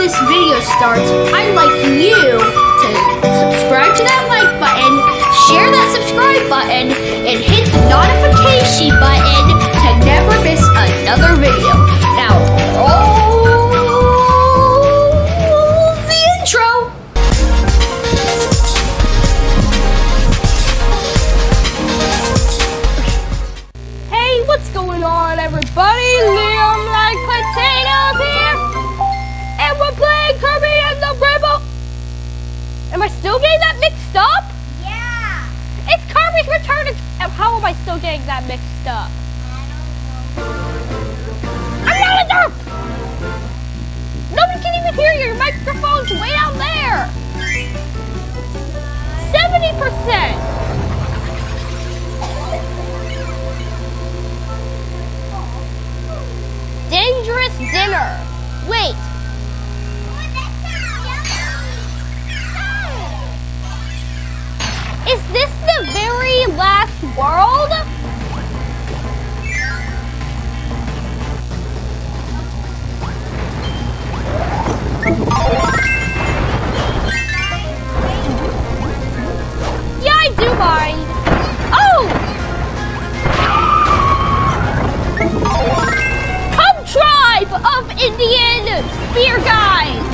this video starts, I'd like you to subscribe to that like button, share that subscribe button, and hit the notification button to never miss another video. How am I still getting that mixed up? I'm not a derp. Nobody can even hear you. Your microphone's way down there. Seventy percent. Dangerous dinner. Wait. The very last world? Yeah, I do mind. Oh! Come, tribe of Indian spear guys!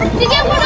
姐姐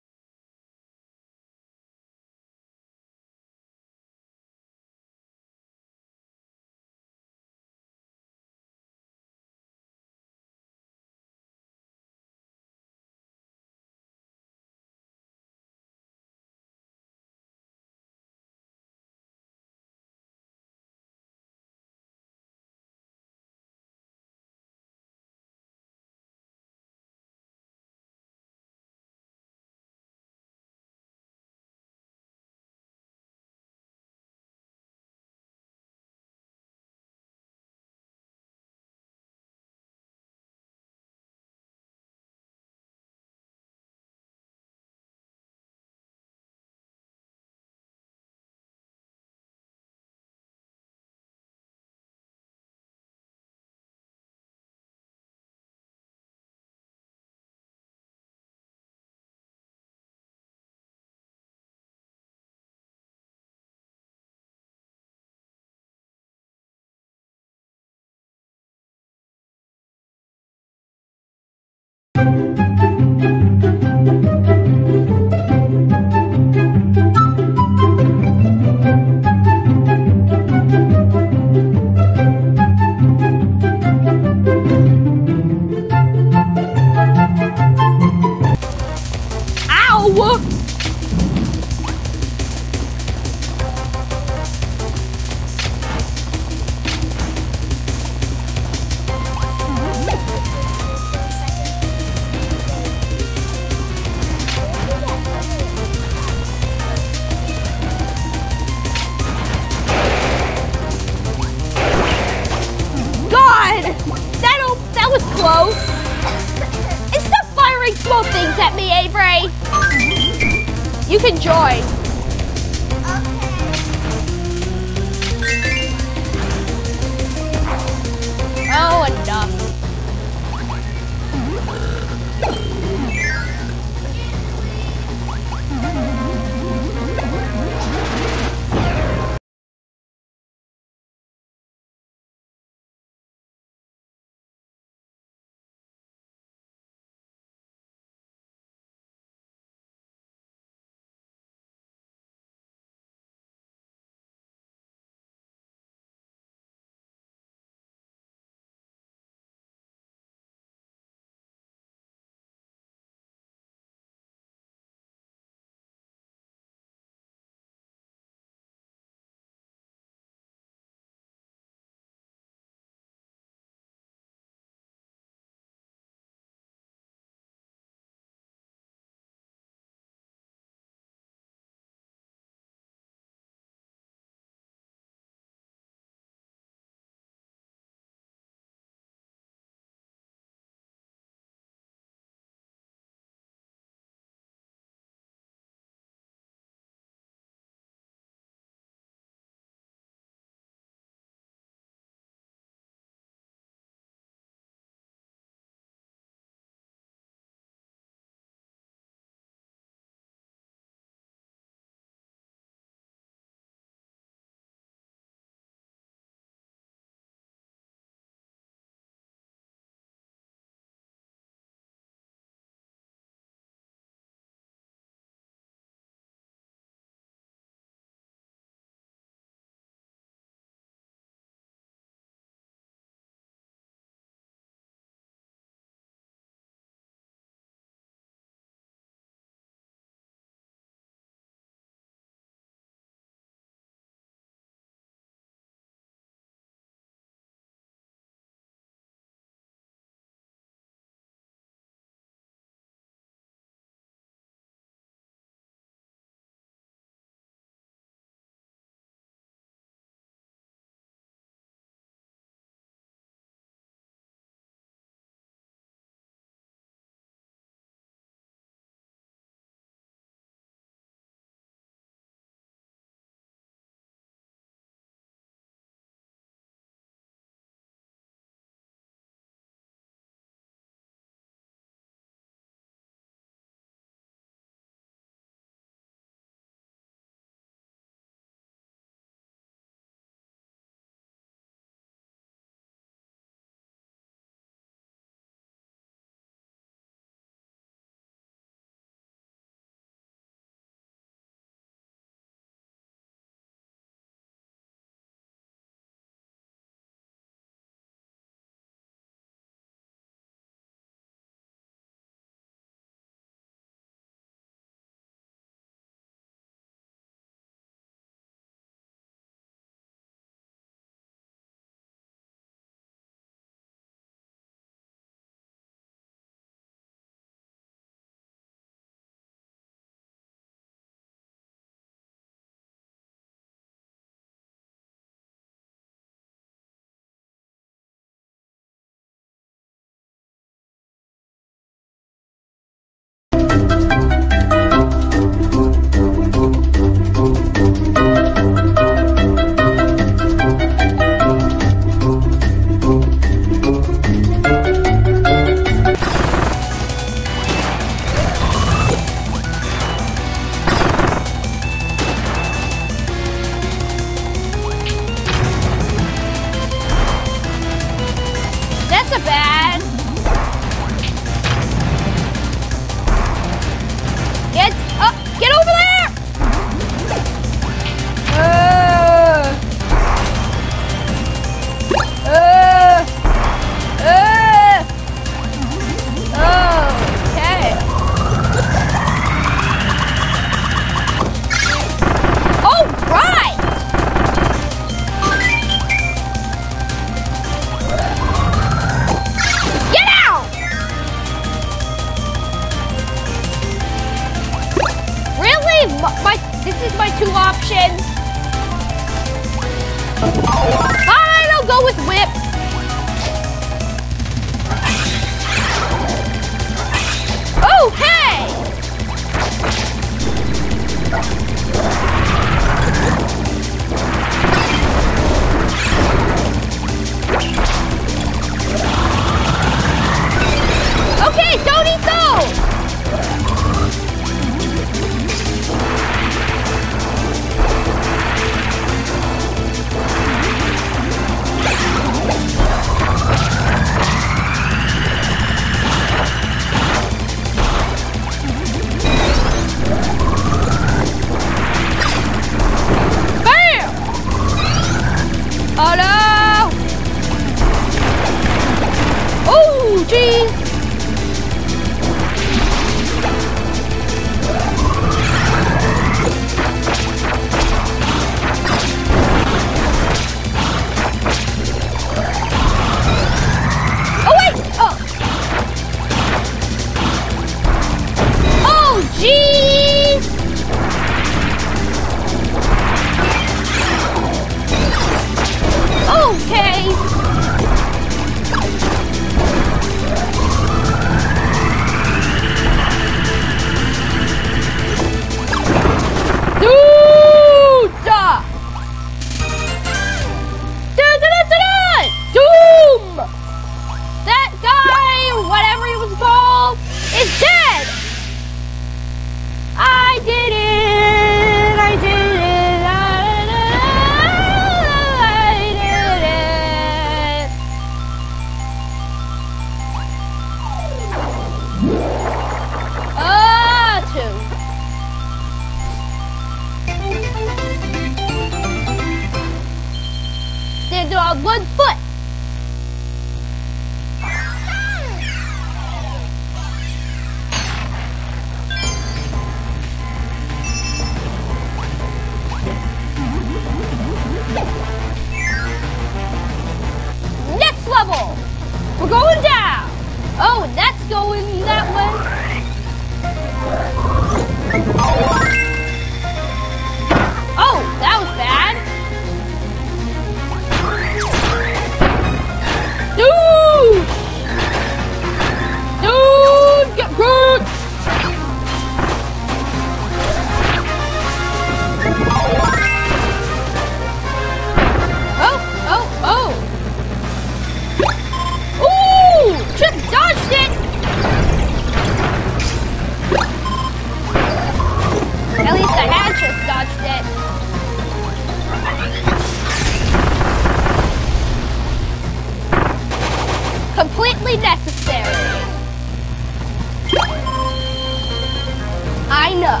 I know.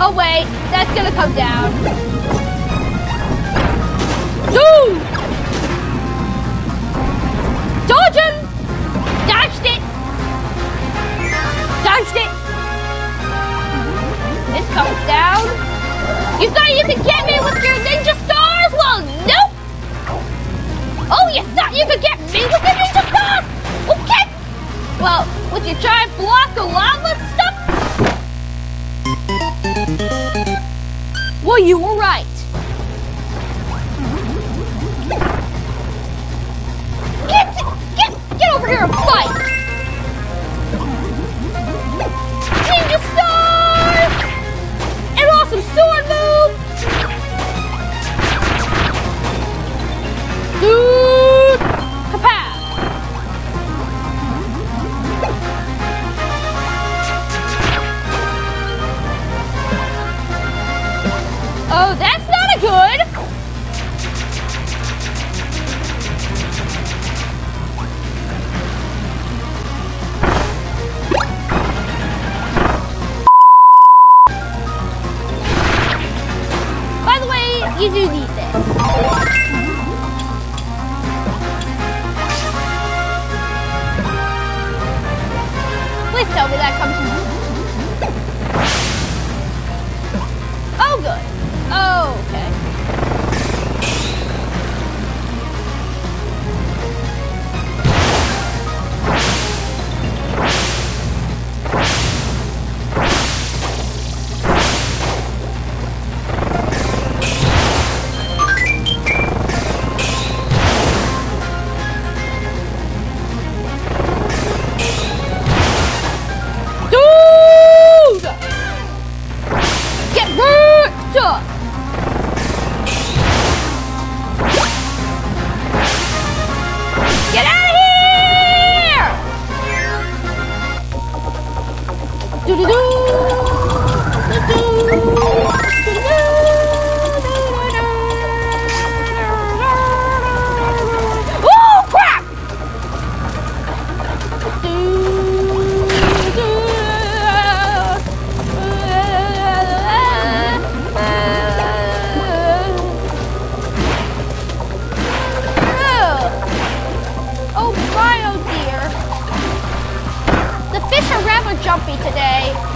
Oh wait, that's gonna come down. Dude! Dodge him! Dodged it! Dodged it! This comes down. You thought you could get me with your ninja stars? Well, nope! Oh, you thought you could get me with your ninja stars? Okay! Well, with your giant block of lava stuff? Well, you were right. Get, get, get over here and fight! jumpy today.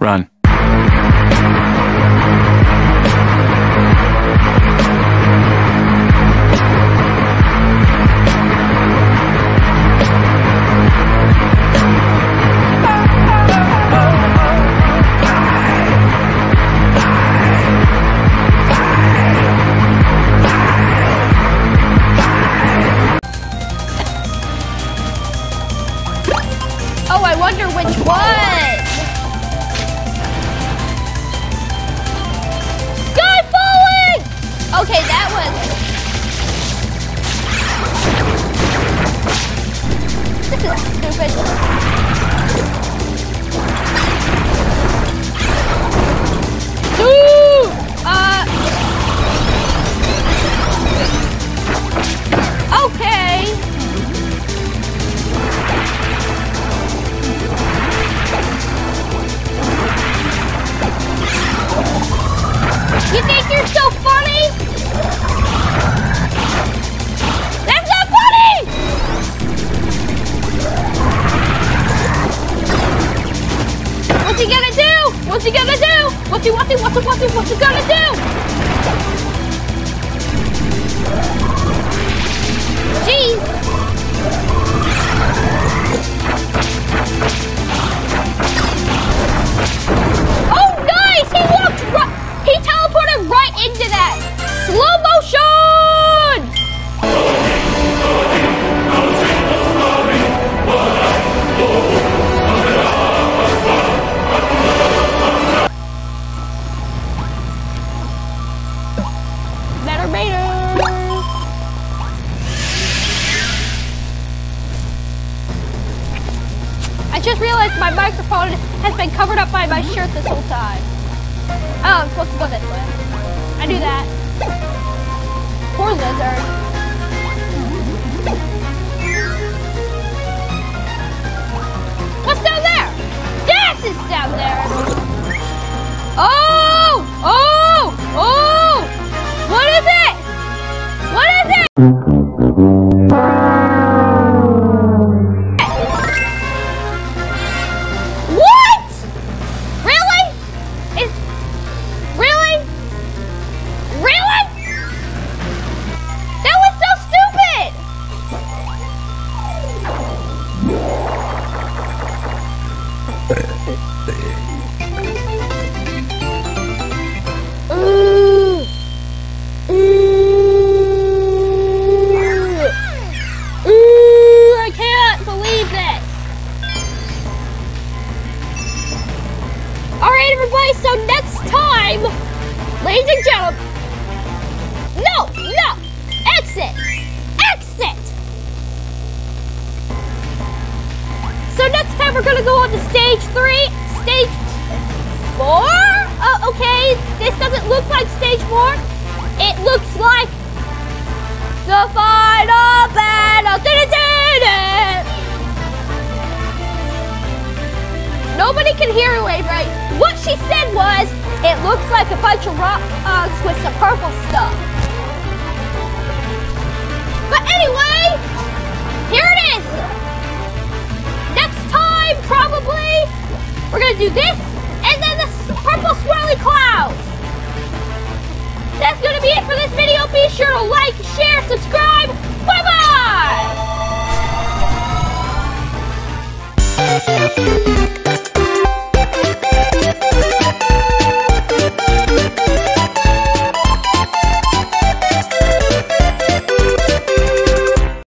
Run. Oh, I wonder which one. Okay, that was. This is stupid. Ooh, uh. Okay. You think you're so funny? He gonna do? What's he gonna do? What's he, what's he, what's he, what's he, what's he gonna do? Is right? What she said was, it looks like a bunch of rock rocks with some purple stuff. But anyway, here it is. Next time, probably, we're gonna do this, and then the purple swirly clouds. That's gonna be it for this video. Be sure to like, share, subscribe. Bye bye.